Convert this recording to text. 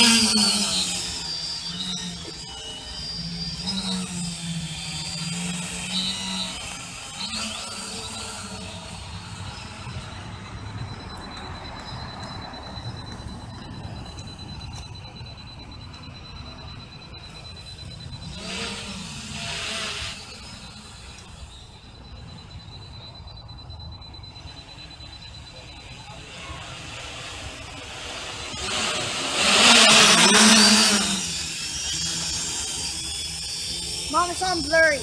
Ah. Mom, it's on blurry.